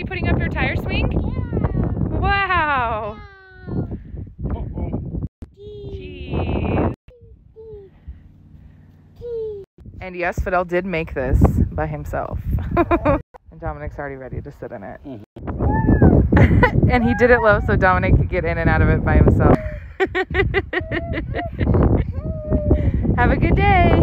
already putting up your tire swing? Wow. And yes, Fidel did make this by himself. and Dominic's already ready to sit in it. Mm-hmm. and he did it low so Dominic could get in and out of it by himself. Have a good day.